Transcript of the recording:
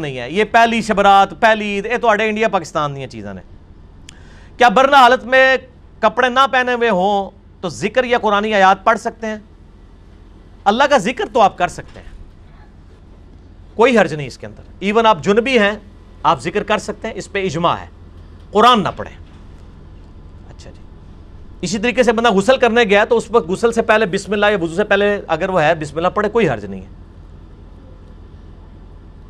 نہیں ہے۔ یہ پہلی شبرات، پہلی عید، یہ تو انڈیا پاکستان دیا چیزاں نے۔ کیا برنا حالت میں کپڑے نہ پہنے ہوئے ہوں تو ذکر یا قرآن آیات پڑھ سکتے ہیں؟ اللہ کا ذکر تو آپ کر سکتے ہیں۔ کوئی حرج نہیں اس کے اندر۔ ایون آپ جنبی ہیں، آپ ذکر کر سکتے ہیں، اس پہ اجماع ہے۔ قرآن نہ پڑھیں۔ اچھا جی۔ اسی طریقے سے بندہ غسل کرنے گیا تو اس وقت غسل سے پہلے بسم اللہ یا وضو سے پہلے اگر وہ ہے، بسم اللہ پڑھے، کوئی حرج نہیں ہے۔